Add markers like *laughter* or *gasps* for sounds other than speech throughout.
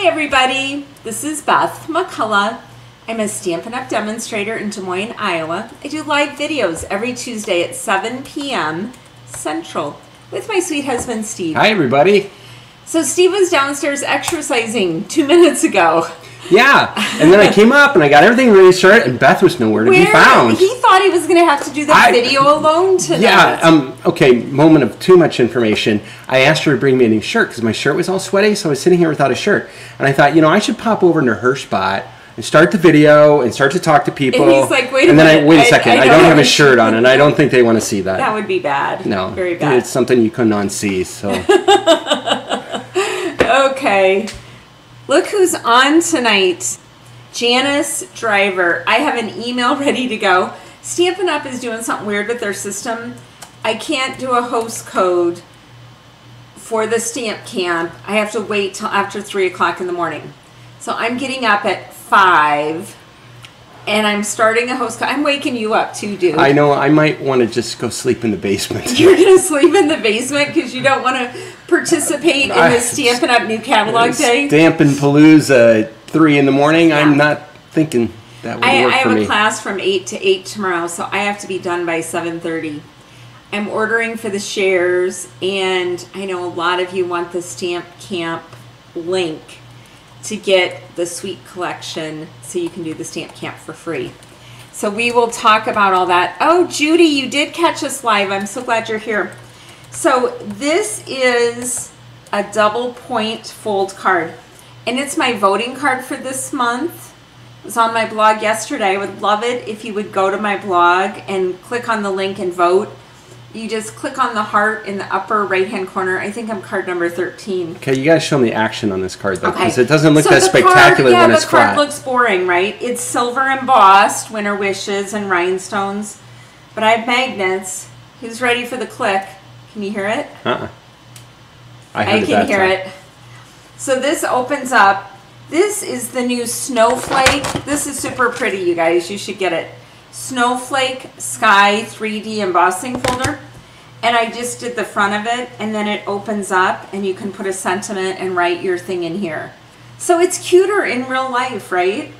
Hi, everybody. This is Beth McCullough. I'm a Stampin' Up! demonstrator in Des Moines, Iowa. I do live videos every Tuesday at 7 p.m. Central with my sweet husband, Steve. Hi, everybody. So, Steve was downstairs exercising two minutes ago. Yeah, and then I came up and I got everything ready start, and Beth was nowhere to be found. He thought he was going to have to do the I- video alone tonight. Yeah, um, okay, moment of too much information. I asked her to bring me a new shirt because my shirt was all sweaty, so I was sitting here without a shirt. And I thought, you know, I should pop over into her spot and start the video and start to talk to people. And he's like, "Wait a And then I, wait a second, I I, don't don't have a *laughs* shirt on, and I don't think they want to see that. that would be bad. no, Very bad. It's something you couldn't unsee, so. *laughs* Okay. Look who's on tonight. Janice Driver. I have an email ready to go. Stampin' Up! is doing something weird with their system. I can't do a host code for the stamp camp. I have to wait till after 3 o'clock in the morning. So I'm getting up at 5 and I'm starting a host code. I'm waking you up too, dude. I know I might want to just go sleep in the basement. *laughs* You're gonna sleep in the basement because you don't want to participate in the Stampin' Up! New Catalog Day. Stampin' Palooza three in the morning. Yeah. I'm not thinking that would I, work I for have me. a class from eight to eight tomorrow, so I have to be done by seven thirty. I'm ordering for the shares, and I know a lot of you want the Stamp Camp link to get the sweet collection, so you can do the Stamp Camp for free. So we will talk about all that. Oh, Judy, you did catch us live. I'm so glad you're here. So this is a double point fold card, and it's my voting card for this month. It was on my blog yesterday. I would love it if you would go to my blog and click on the link and vote. You just click on the heart in the upper right hand corner. I think I'm card number 13. Okay, you guys show me action on this card though, Okay. because it doesn't look So that spectacular card, yeah, when it's the card looks boring, right? It's silver embossed, winter wishes and rhinestones. But I have magnets. Who's ready for the click? Can you hear it? uh-uh. I, I can hear time. it. So this opens up. This is the new Snowflake. This is super pretty, you guys. You should get it. Snowflake Sky 3D embossing folder. And I just did the front of it, and then it opens up, and you can put a sentiment and write your thing in here. So it's cuter in real life, right?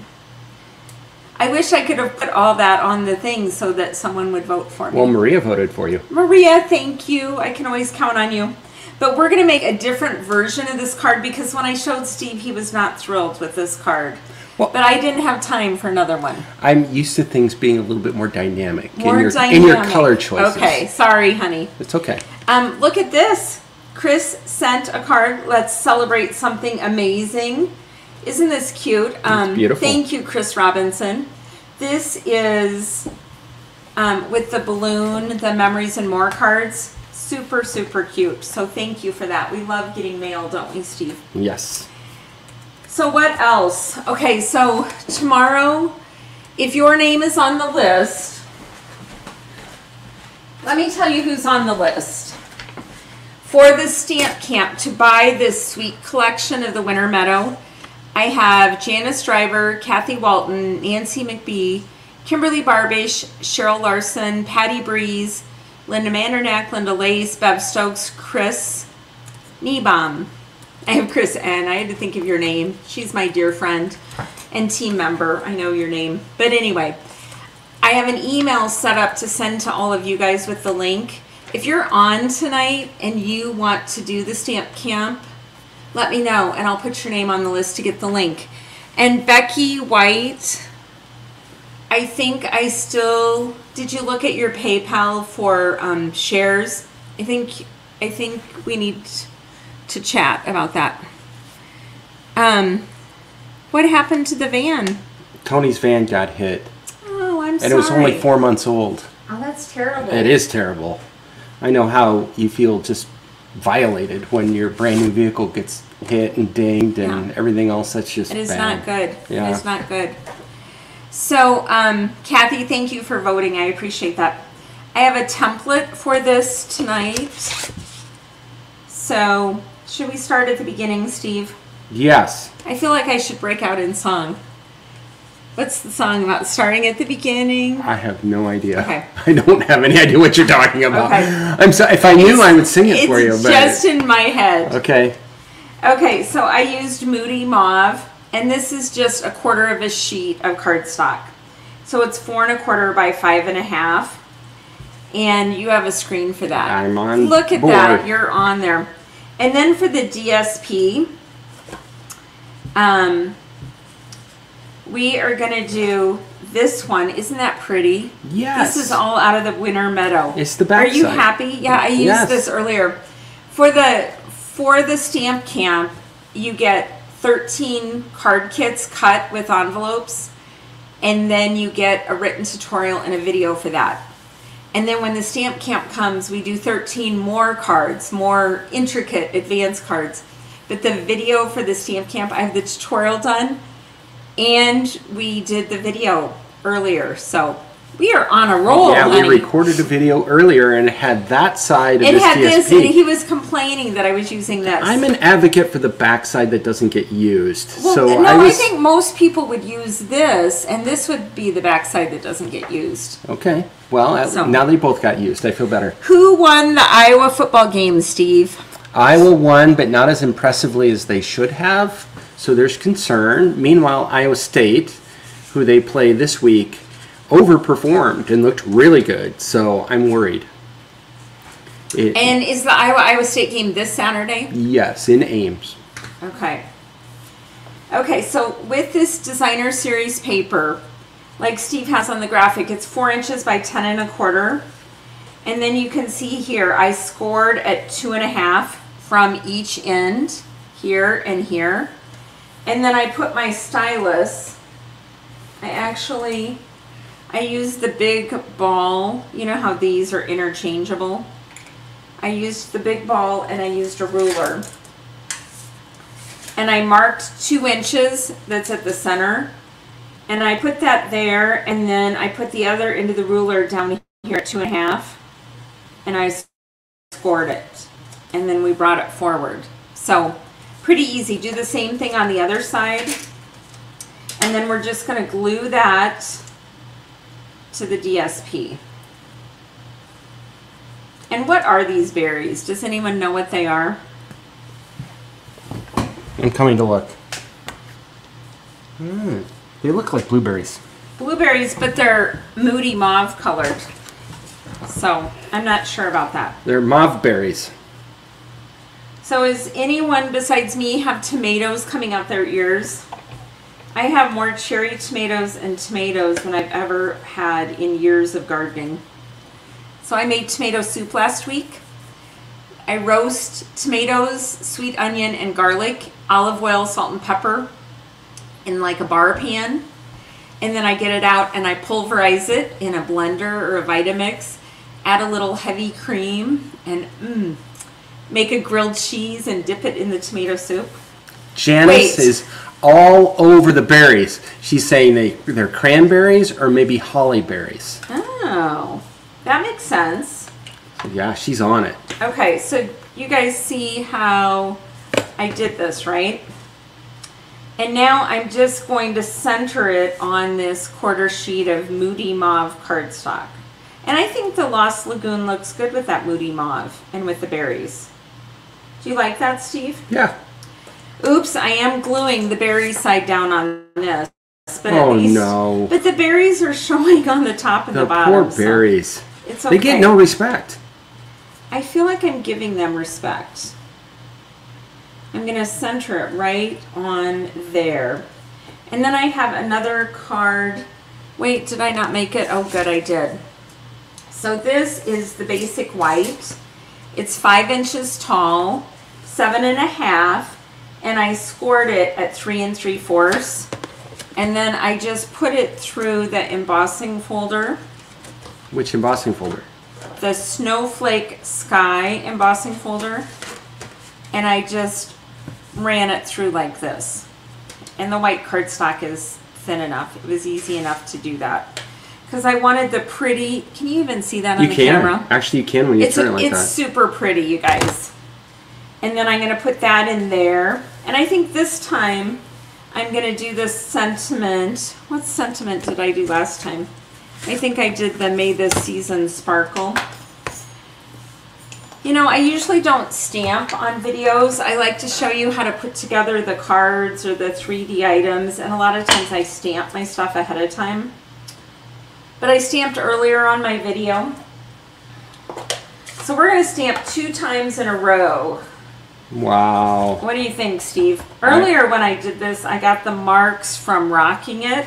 I wish I could have put all that on the thing so that someone would vote for me. Well, Maria voted for you. Maria, thank you. I can always count on you. But we're going to make a different version of this card because when I showed Steve, he was not thrilled with this card. Well- but I didn't have time for another one. I'm used to things being a little bit more dynamic More in your dynamic. in your color choices. Okay, sorry, honey. It's okay. Um, look at this. Chris sent a card. Let's celebrate something amazing. Isn't this cute? Um, beautiful. Thank you, Chris Robinson. This is um, with the balloon, the memories and more cards. Super, super cute. So thank you for that. We love getting mail, don't we, Steve? Yes. So what else? Okay, so tomorrow, if your name is on the list, let me tell you who's on the list. For the stamp camp to buy this sweet collection of the Winter Meadow, I have Janice Driver, Kathy Walton, Nancy McBee, Kimberly Barbish, Cheryl Larson, Patty Breeze, Linda Mandernack, Linda Lace, Bev Stokes, Chris Niebaum. I have Chris N. I had to think of your name. She's my dear friend and team member. I know your name. But anyway, I have an email set up to send to all of you guys with the link. If you're on tonight and you want to do the stamp camp, let me know and I'll put your name on the list to get the link. And Becky White, I think I still did you look at your PayPal for um, shares? I think I think we need to chat about that. Um, what happened to the van? Tony's van got hit, Oh, I'm and sorry. it was only four months old. Oh, that's terrible. It is terrible. I know how you feel just violated when your brand new vehicle gets hit and dinged and Yeah. everything else. That's just It is bad. not good. Yeah. It is not good. So, um, Kathy, thank you for voting. I appreciate that. I have a template for this tonight. So, should we start at the beginning, Steve? Yes. I feel like I should break out in song. What's the song about? Starting at the beginning? I have no idea. Okay. *laughs* I don't have any idea what you're talking about. Okay. I'm sorry. If I knew, I would sing it for you. But just in my head. okay. Okay, so I used Moody Mauve, and this is just a quarter of a sheet of cardstock. So it's four and a quarter by five and a half. And you have a screen for that. I'm on Look at board. that. You're on there. And then for the DSP, um, we are going to do this one. Isn't that pretty? Yes. This is all out of the Winter Meadow. It's the Are you backside. happy? Yeah, I used Yes. this earlier. For the for the stamp camp, you get 13 card kits cut with envelopes, and then you get a written tutorial and a video for that. And then when the stamp camp comes, we do 13 more cards, more intricate advanced cards. But the video for the stamp camp, I have the tutorial done, and we did the video earlier. So we are on a roll, yeah, we recorded a video earlier and had that side of It had this, and he was complaining that I was using this. I'm an advocate for the backside that doesn't get used. well, so no, I I, think most people would use this, and this would be the backside that doesn't get used. okay. Well, So- now they both got used. I feel better. Who won the Iowa football game, Steve? Iowa won, but not as impressively as they should have. So there's concern. Meanwhile, Iowa State, who they play this week, overperformed and looked really good. So I'm worried. It, And is the Iowa Iowa State game this Saturday? yes, in Ames. Okay. Okay, so with this designer series paper, like Steve has on the graphic, it's four inches by ten and a quarter. And then you can see here, I scored at two and a half from each end, here and here. And then I put my stylus, I actually, I used the big ball, you know how these are interchangeable? I used the big ball and I used a ruler. And I marked two inches that's at the center. And I put that there and then I put the other end of the ruler down here at two and a half. And I scored it. And then we brought it forward. So pretty easy do the same thing on the other side and then we're just going to glue that to the DSP and what are these berries does anyone know what they are I'm coming to look. Hmm. They look like blueberries. blueberries, but they're moody mauve colored. So I'm not sure about that. They're mauve berries. So is anyone besides me have tomatoes coming out their ears? I have more cherry tomatoes and tomatoes than I've ever had in years of gardening. So I made tomato soup last week. I roast tomatoes, sweet onion, and garlic, olive oil, salt, and pepper in like a bar pan. And then I get it out and I pulverize it in a blender or a Vitamix. Add a little heavy cream and mmm, make a grilled cheese and dip it in the tomato soup. Janice Wait. is all over the berries. She's saying they, they're cranberries or maybe holly berries. Oh, that makes sense. Yeah, she's on it. Okay, so you guys see how I did this, right? And now I'm just going to center it on this quarter sheet of Moody Mauve cardstock. And I think the Lost Lagoon looks good with that Moody Mauve and with the berries. Do you like that, Steve? Yeah. Oops, I am gluing the berries side down on this. But Oh, least, no. But the berries are *laughs* showing on the top and the, The bottom. poor so berries. it's okay. They get no respect. I feel like I'm giving them respect. I'm going to center it right on there. And then I have another card. Wait, did I not make it? Oh, good, I did. So this is the basic white. It's five inches tall, seven and a half, and I scored it at three and three fourths. And then I just put it through the embossing folder Which embossing folder? the Snowflake Sky embossing folder and I just ran it through like this. And the white cardstock is thin enough. It was easy enough to do that. Because I wanted the pretty, can you even see that on You the can. camera? Actually, you can when you It's, turn a, it like it's that. super pretty, you guys. And then I'm going to put that in there. And I think this time I'm going to do this sentiment. What sentiment did I do last time? I think I did the May This Season Sparkle. You know, I usually don't stamp on videos. I like to show you how to put together the cards or the 3D items, and a lot of times I stamp my stuff ahead of time. But I stamped earlier on my video. So we're going to stamp two times in a row. Wow. What do you think, Steve? Earlier when I did this, I got the marks from rocking it.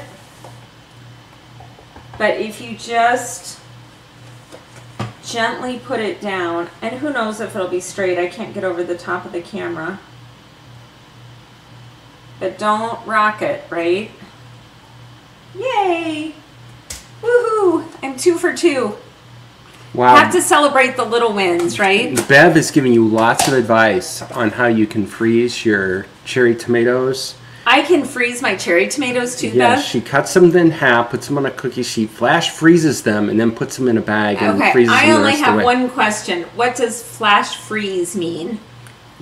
But if you just gently put it down, and who knows if it'll be straight, I can't get over the top of the camera. But don't rock it, right? Yay! Woohoo! I'm two for two. Wow. Have to celebrate the little wins, right? Bev is giving you lots of advice on how you can freeze your cherry tomatoes. I can freeze my cherry tomatoes too, Yeah, Beth. she cuts them in half, puts them on a cookie sheet, flash freezes them, and then puts them in a bag and Okay, freezes I them the only rest have the one question. What does flash freeze mean?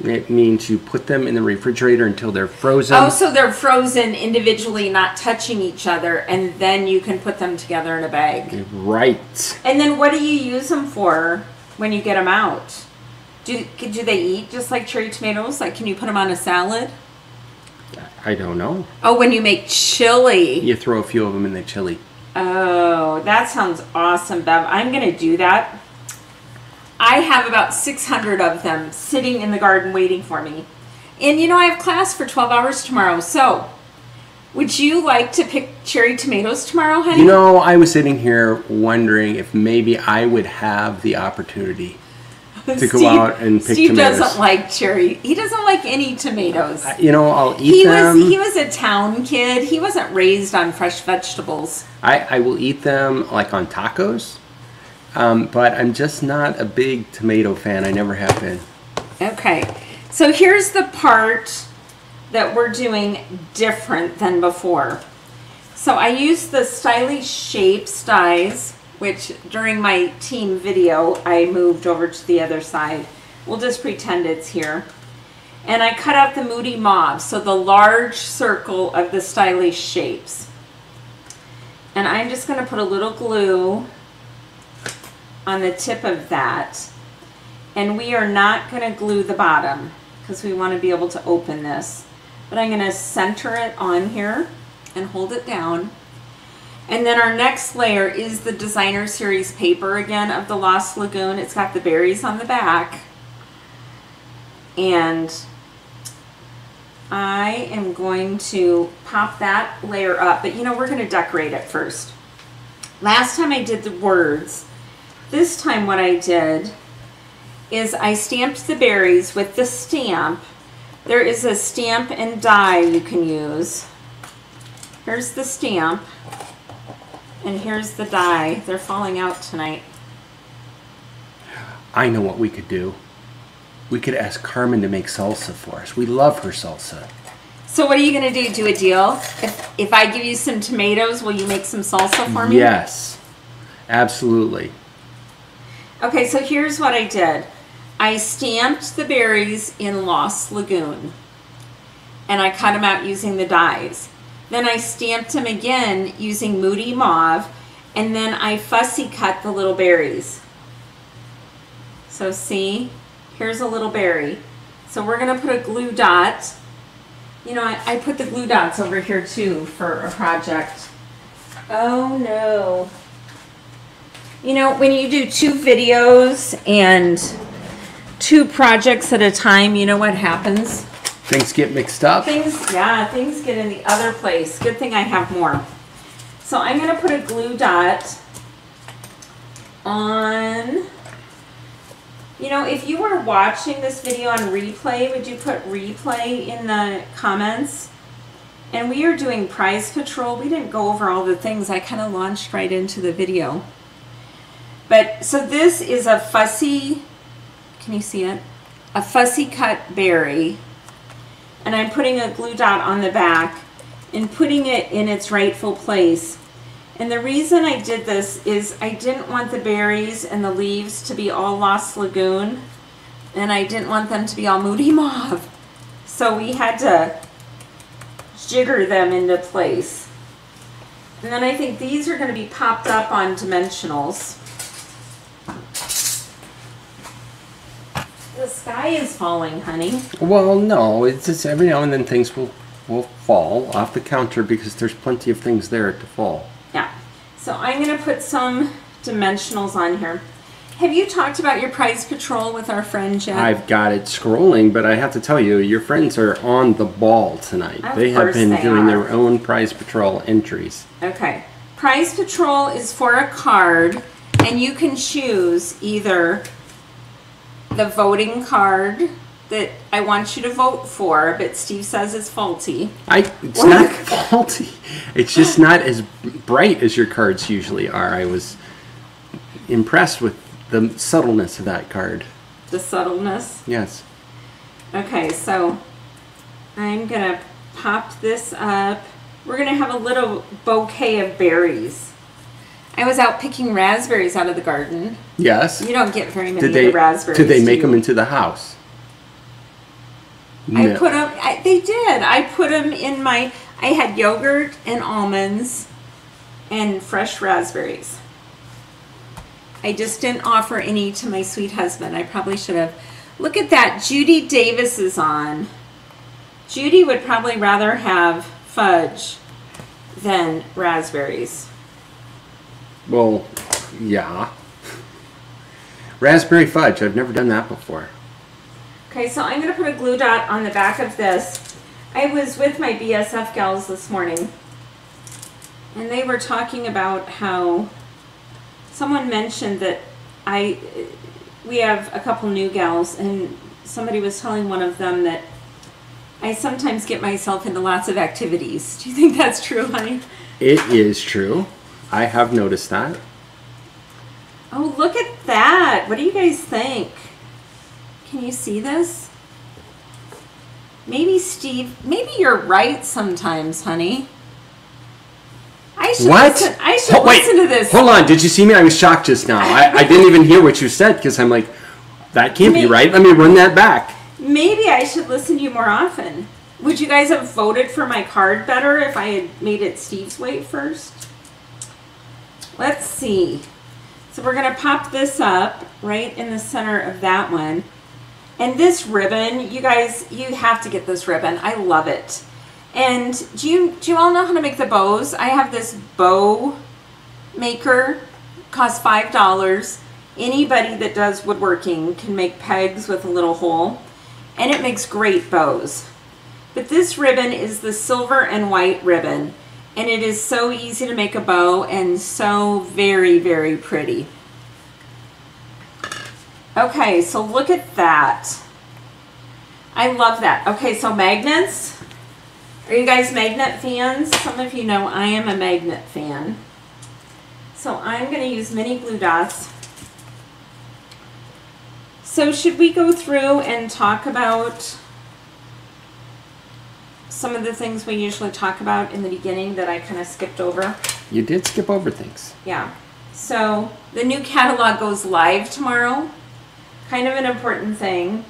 It means you put them in the refrigerator until they're frozen. Oh, so they're frozen individually, not touching each other, and then you can put them together in a bag. Right. And then what do you use them for when you get them out? Do, do they eat just like cherry tomatoes? Like, can you put them on a salad? I don't know. Oh, when you make chili. You throw a few of them in the chili. Oh, that sounds awesome, Bev. I'm going to do that. I have about 600 of them sitting in the garden waiting for me. And you know, I have class for 12 hours tomorrow. So, would you like to pick cherry tomatoes tomorrow, honey? You know, I was sitting here wondering if maybe I would have the opportunity. *laughs* to go out and pick Steve tomatoes. doesn't like cherry. He doesn't like any tomatoes. You know, I'll eat he them. was he was a town kid. He wasn't raised on fresh vegetables. I, I will eat them like on tacos, um, but I'm just not a big tomato fan. I never have been. Okay, so here's the part that we're doing different than before. So I used the Stylish Shapes dies, which during my team video, I moved over to the other side. We'll just pretend it's here. And I cut out the Moody Mauve, so the large circle of the Stylish Shapes. And I'm just gonna put a little glue on the tip of that. And we are not going to glue the bottom because we want to be able to open this. But I'm going to center it on here and hold it down. And then our next layer is the designer series paper again of the Lost Lagoon. It's got the berries on the back. And I am going to pop that layer up. But you know, we're going to decorate it first. Last time I did the words. This time what I did is I stamped the berries with the stamp. There is a stamp and die you can use. Here's the stamp. And here's the die. They're falling out tonight. I know what we could do. We could ask Carmen to make salsa for us. We love her salsa. So what are you going to do? Do a deal? If, if I give you some tomatoes, will you make some salsa for me? Yes, absolutely. Okay, so here's what I did. I stamped the berries in Lost Lagoon. And I cut them out using the dies. Then I stamped them again using Moody Mauve. And then I fussy cut the little berries. So see, here's a little berry. So we're going to put a glue dot. You know, I, I put the glue dots over here too for a project. Oh no. You know, when you do two videos and two projects at a time, you know what happens? Things get mixed up. Things, yeah, things get in the other place. Good thing I have more. So I'm going to put a glue dot on, you know, if you were watching this video on replay, would you put replay in the comments? And we are doing prize patrol. We didn't go over all the things. I kind of launched right into the video. But so this is a fussy, can you see it? A fussy cut berry. And I'm putting a glue dot on the back and putting it in its rightful place. And the reason I did this is I didn't want the berries and the leaves to be all Lost Lagoon. And I didn't want them to be all Moody Mauve. So we had to jigger them into place. And then I think these are going to be popped up on dimensionals. Sky is falling, honey. Well, no, it's just every now and then things will will fall off the counter because there's plenty of things there to fall. Yeah. So I'm going to put some dimensionals on here. Have you talked about your prize patrol with our friend Jen? I've got it scrolling, but I have to tell you, your friends are on the ball tonight. Of they have been they doing are. their own prize patrol entries. Okay. Prize Patrol is for a card, and you can choose either the voting card that I want you to vote for, but Steve says it's faulty. I it's not *laughs* faulty. It's just not as bright as your cards usually are. I was impressed with the subtleness of that card. The subtleness. Yes. Okay, so I'm gonna pop this up. We're gonna have a little bouquet of berries. I was out picking raspberries out of the garden. Yes. You don't get very many Did they the raspberries. did they make them into the house? I put them. I, they did. I put them in my. I had yogurt and almonds, and fresh raspberries. I just didn't offer any to my sweet husband. I probably should have. Look at that. Judy Davis is on. Judy would probably rather have fudge than raspberries. Well, yeah. Raspberry fudge. I've never done that before. Okay, so I'm going to put a glue dot on the back of this. I was with my BSF gals this morning, and they were talking about how someone mentioned that I we have a couple new gals, and somebody was telling one of them that I sometimes get myself into lots of activities. Do you think that's true, honey? It is true. I have noticed that. Oh, look at that! What do you guys think? Can you see this? Maybe Steve, maybe you're right sometimes, honey. I should What? listen. I should wait, listen to this. Hold on. Did you see me? I was shocked just now. I, I didn't even hear what you said because I'm like, that can't be right. Let me run that back. Maybe I should listen to you more often. Would you guys have voted for my card better if I had made it Steve's weight first? Let's see. So we're gonna pop this up right in the center of that one. And this ribbon, you guys, you have to get this ribbon. I love it. And do you do you all know how to make the bows? I have this bow maker, costs five dollars. Anybody that does woodworking can make pegs with a little hole, and it makes great bows. But this ribbon is the silver and white ribbon, and it is so easy to make a bow and so very, very pretty. Okay, so look at that. I love that. Okay, so magnets. Are you guys magnet fans? Some of you know I am a magnet fan. So I'm going to use mini glue dots. So should we go through and talk about some of the things we usually talk about in the beginning that I kind of skipped over? You did skip over things. Yeah. So the new catalog goes live tomorrow. Kind of an important thing.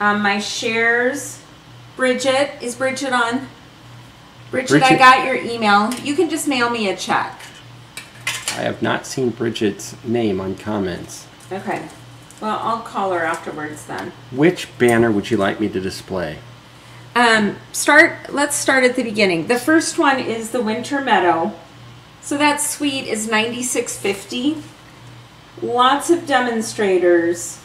Um, my shares, Bridget, is Bridget on? Bridget, I got your email. You can just mail me a check. I have not seen Bridget's name on comments. Okay. Well, I'll call her afterwards then. Which banner would you like me to display? Um, start. Let's start at the beginning. The first one is the Winter Meadow. So that suite is ninety six fifty. Lots of demonstrators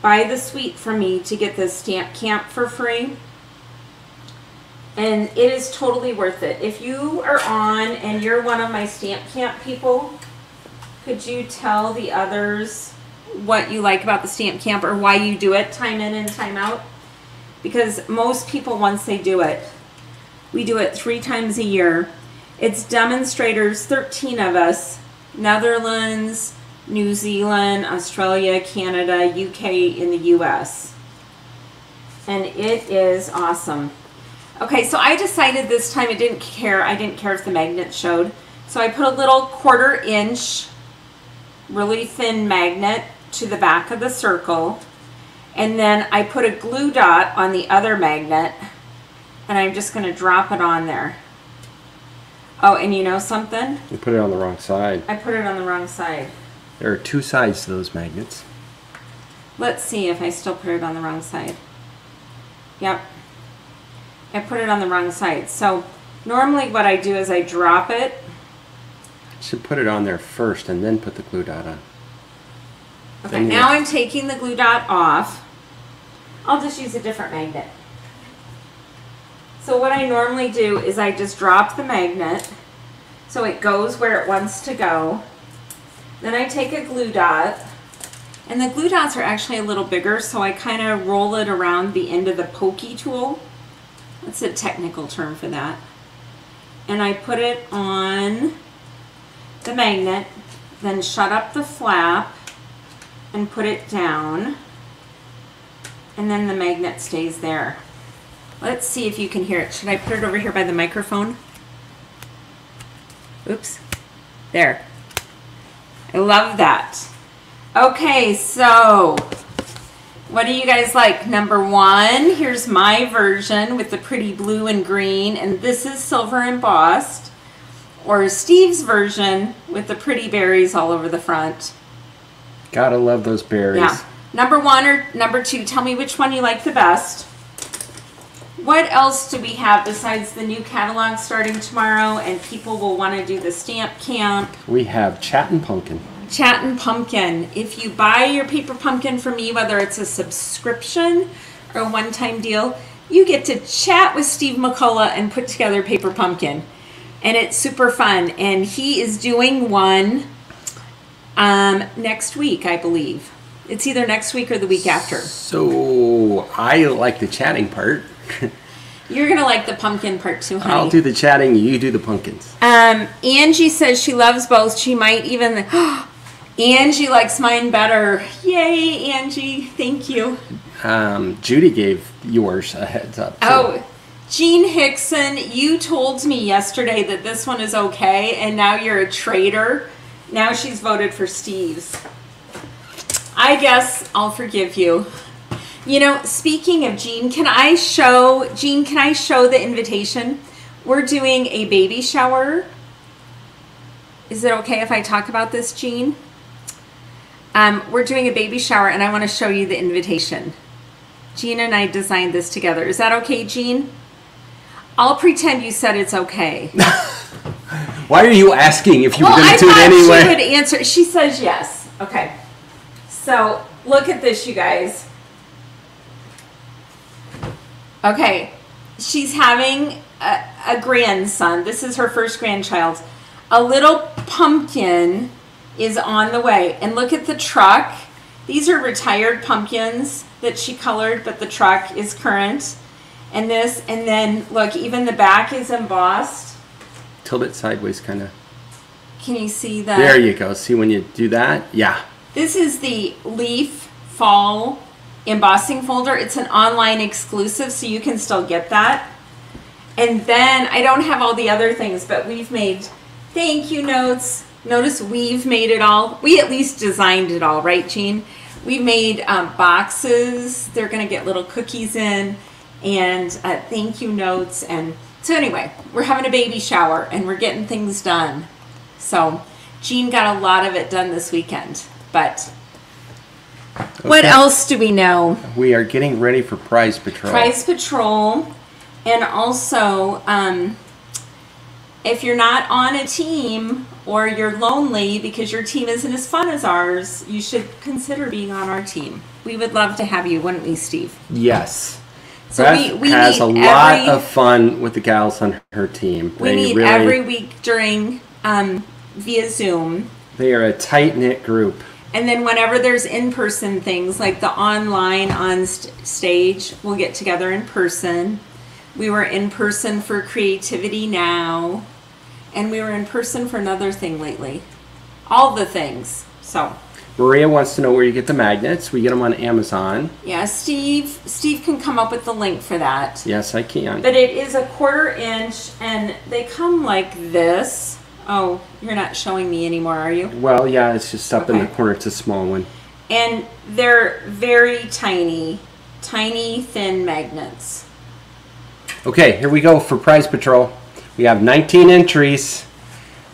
buy the suite from me to get this stamp camp for free. And it is totally worth it. If you are on and you're one of my stamp camp people, could you tell the others what you like about the stamp camp or why you do it time in and time out? Because most people once they do it we do it three times a year. It's demonstrators 13 of us netherlands new zealand australia canada uk in the us and it is awesome. Okay so i decided this time i didn't care i didn't care if the magnet showed. So i put a little quarter inch really thin magnet to the back of the circle and then I put a glue dot on the other magnet and I'm just going to drop it on there. Oh, and you know something? You put it on the wrong side. I put it on the wrong side. There are two sides to those magnets. Let's see if I still put it on the wrong side. Yep. I put it on the wrong side. So normally what I do is I drop it. Should put it on there first and then put the glue dot on. Okay, Then now I'm taking the glue dot off. I'll just use a different magnet. So what I normally do is I just drop the magnet so it goes where it wants to go. Then I take a glue dot and the glue dots are actually a little bigger so I kind of roll it around the end of the pokey tool. That's a technical term for that. And I put it on the magnet, then shut up the flap and put it down. And then the magnet stays there. Let's see if you can hear it. Should I put it over here by the microphone? Oops. There. I love that. Okay, so what do you guys like? Number one, here's my version with the pretty blue and green, and this is silver embossed. Or Steve's version with the pretty berries all over the front. Gotta love those berries. Yeah. Number one or number two, tell me which one you like the best. What else do we have besides the new catalog starting tomorrow and people will want to do the stamp camp? We have Chattin' Pumpkin. Chat and Pumpkin. If you buy your paper pumpkin from me, whether it's a subscription or a one time deal, you get to chat with Steve McCullough and put together paper pumpkin. And it's super fun. And he is doing one um, next week, I believe. It's either next week or the week after. So I like the chatting part. *laughs* You're gonna like the pumpkin part too, honey. I'll do the chatting, you do the pumpkins. Um, Angie says she loves both. She might even. *gasps* Angie likes mine better. Yay, Angie! Thank you. Um, Judy gave yours a heads up. too. Oh, Jean Hickson, you told me yesterday that this one is okay, and now you're a traitor. Now she's voted for Steve's. I guess I'll forgive you. You know, speaking of Jean, can I show Jean? Can I show the invitation? We're doing a baby shower. Is it okay if I talk about this, Jean? Um, we're doing a baby shower, and I want to show you the invitation. Jean and I designed this together. Is that okay, Jean? I'll pretend you said it's okay. *laughs* Why are you asking if you well, were going to do it anyway? she would answer. She says yes. Okay. So look at this, you guys. Okay, she's having a, a grandson. This is her first grandchild. A little pumpkin is on the way. And look at the truck. These are retired pumpkins that she colored, but the truck is current. And this, and then look, even the back is embossed. Tilt it sideways, kind of. Can you see that? There you go. See when you do that? Yeah. This is the Leaf Fall embossing folder. It's an online exclusive, so you can still get that. And then I don't have all the other things, but we've made thank you notes. Notice we've made it all. We at least designed it all, right, Jean? We made um, boxes. They're going to get little cookies in and uh, thank you notes. And so, anyway, we're having a baby shower and we're getting things done. So, Jean got a lot of it done this weekend. But what else do we know? We are getting ready for Prize Patrol. Prize Patrol, and also um, if you're not on a team or you're lonely because your team isn't as fun as ours, you should consider being on our team. We would love to have you, wouldn't we, Steve? Yes. So Beth we, we has meet a lot every, of fun with the gals on her team. we They meet really, every week during um, via Zoom. They are a tight knit group. And then whenever there's in-person things like the online on st- stage, we'll get together in person. We were in person for Creativity Now, and we were in person for another thing lately. All the things. So, Maria wants to know where you get the magnets. We get them on Amazon. yeah, Steve, Steve can come up with the link for that. Yes, I can. But it is a quarter inch, and they come like this. Oh, you're not showing me anymore, are you? Well, yeah, it's just up in the corner. It's a small one. And they're very tiny, tiny, thin magnets. Okay, here we go for Prize Patrol. We have 19 entries,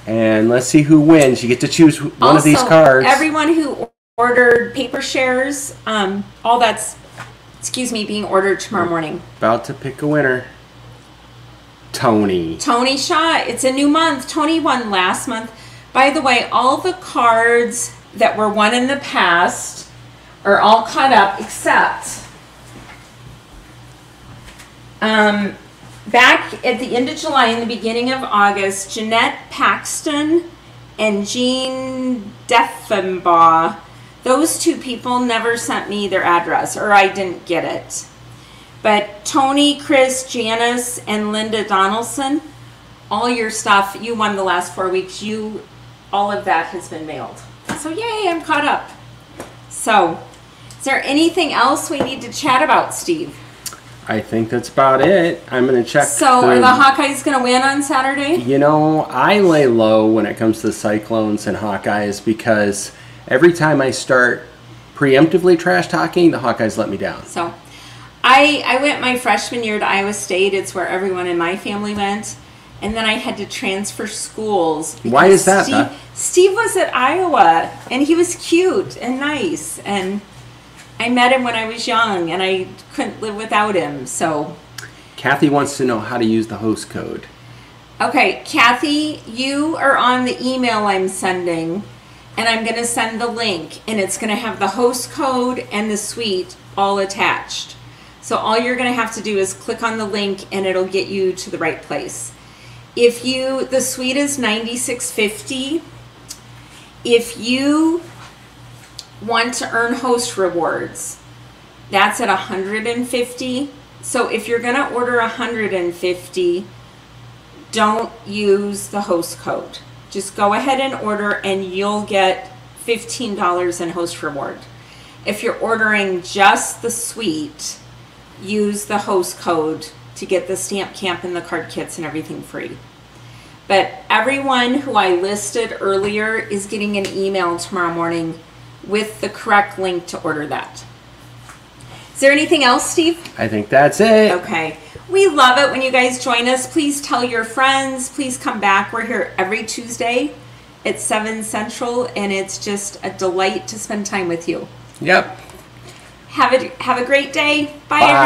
and let's see who wins. You get to choose one of these cards. Everyone who ordered paper shares. Um, all that's, excuse me, being ordered tomorrow morning. About to pick a winner. Tony. Tony Shaw, it's a new month. Tony won last month. By the way, all the cards that were won in the past are all caught up except um, back at the end of July and the beginning of August, Jeanette Paxton and Jean Deffenbaugh, those two people never sent me their address or I didn't get it. But Tony, Chris, Janice, and Linda Donaldson, all your stuff, you won the last four weeks. You, all of that has been mailed. So yay, I'm caught up. So, is there anything else we need to chat about, Steve? I think that's about it. I'm gonna check. So, are the Hawkeyes going to win on Saturday? You know, I lay low when it comes to the Cyclones and Hawkeyes because every time I start preemptively trash talking, the Hawkeyes let me down. So, I I went my freshman year to Iowa State. It's where everyone in my family went, and then I had to transfer schools. Why is that, Steve? Steve was at Iowa, and he was cute and nice, and I met him when I was young, and I couldn't live without him. So, Kathy wants to know how to use the host code. okay, Kathy, you are on the email I'm sending, and I'm going to send the link, and it's going to have the host code and the suite all attached. So all you're going to have to do is click on the link, and it'll get you to the right place. If you, the suite is 9650. If you want to earn host rewards, that's at 150. So if you're going to order 150, don't use the host code. Just go ahead and order and you'll get $15 in host reward. If you're ordering just the suite, use the host code to get the stamp camp and the card kits and everything free. But everyone who I listed earlier is getting an email tomorrow morning with the correct link to order that. Is there anything else, Steve? I think that's it. Okay. We love it when you guys join us. Please tell your friends. Please come back. We're here every Tuesday at 7 Central, and it's just a delight to spend time with you. Yep. Have a, have a great day. Bye, Bye. everyone.